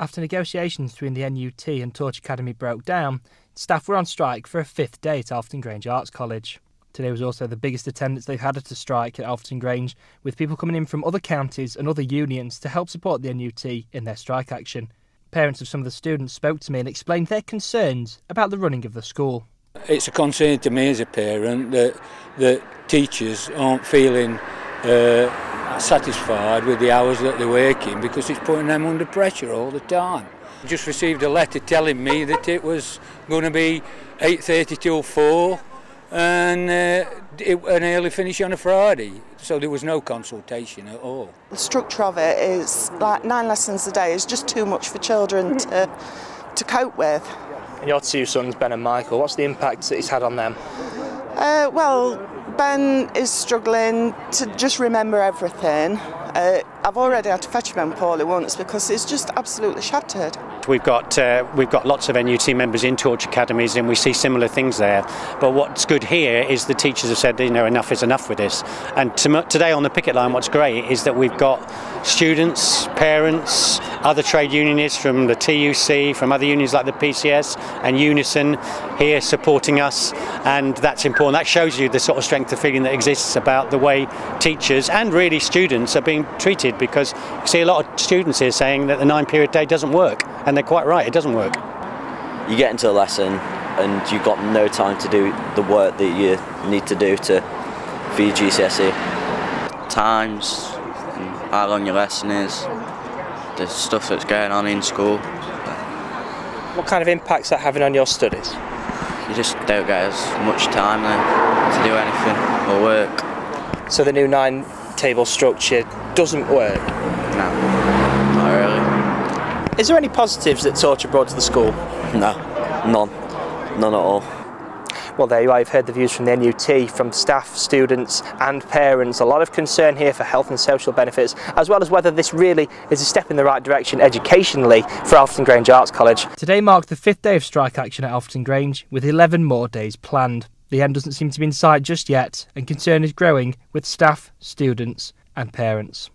After negotiations between the NUT and Torch Academy broke down, staff were on strike for a fifth day at Alfreton Grange Arts College. Today was also the biggest attendance they've had at a strike at Alfreton Grange, with people coming in from other counties and other unions to help support the NUT in their strike action. Parents of some of the students spoke to me and explained their concerns about the running of the school. It's a concern to me as a parent that that teachers aren't feeling uh, satisfied with the hours that they're working because it's putting them under pressure all the time. I just received a letter telling me that it was going to be 8.30 till 4 and uh, it, an early finish on a Friday, so there was no consultation at all. The structure of it is like nine lessons a day is just too much for children to, to cope with. And your two sons, Ben and Michael, what's the impact that it's had on them? Uh, well, Ben is struggling to just remember everything. Uh, I've already had to fetch him and once because he's just absolutely shattered. We've got uh, we've got lots of NUT members in Torch academies, and we see similar things there. But what's good here is the teachers have said, you know, enough is enough with this. And to, today on the picket line, what's great is that we've got students, parents, other trade unionists from the TUC, from other unions like the PCS and Unison here supporting us, and that's important. That shows you the sort of strength of feeling that exists about the way teachers and really students are being treated. Because you see a lot of students here saying that the nine-period day doesn't work, and they're quite right. It doesn't work. You get into a lesson and you've got no time to do the work that you need to do to for your GCSE. Times, how long your lesson is, the stuff that's going on in school. What kind of impact's that having on your studies? You just don't get as much time then to do anything or work. So the new nine table structure doesn't work? No, not really. Is there any positives that Torch brought to the school? No, none. None at all. Well, there you are. You've heard the views from the NUT, from staff, students, and parents. A lot of concern here for health and social benefits, as well as whether this really is a step in the right direction educationally for Alfreton Grange Arts College. Today marked the fifth day of strike action at Alfreton Grange, with 11 more days planned. The end doesn't seem to be in sight just yet, and concern is growing with staff, students, and parents.